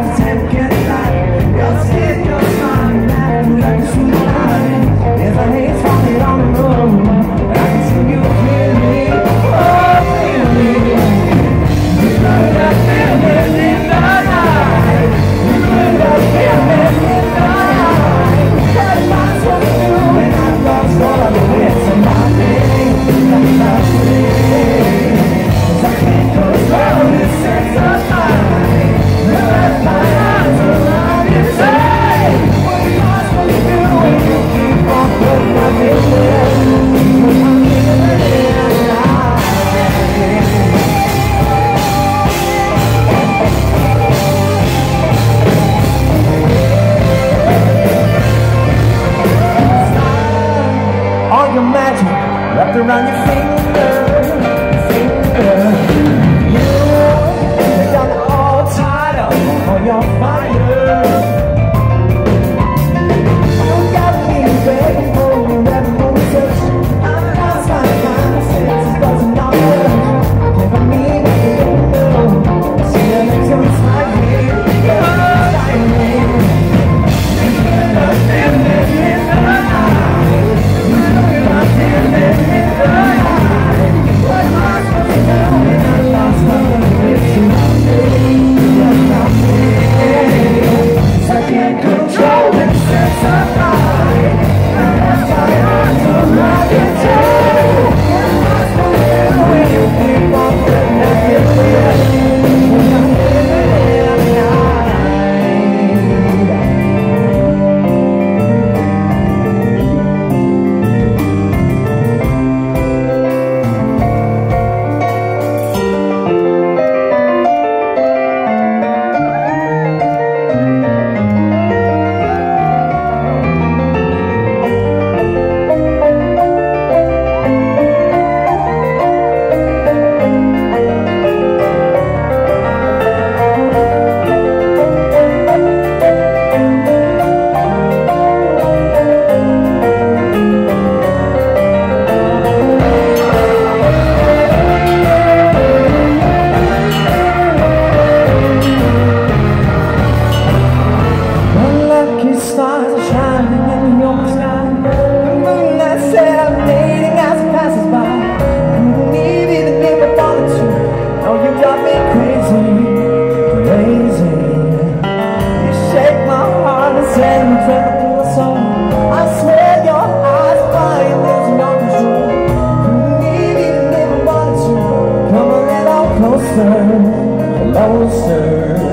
I'm tempting. Around your finger, finger. You, got all tied up on your fire. Soul. I swear your eyes fire losing your control. To. Come a little closer, closer.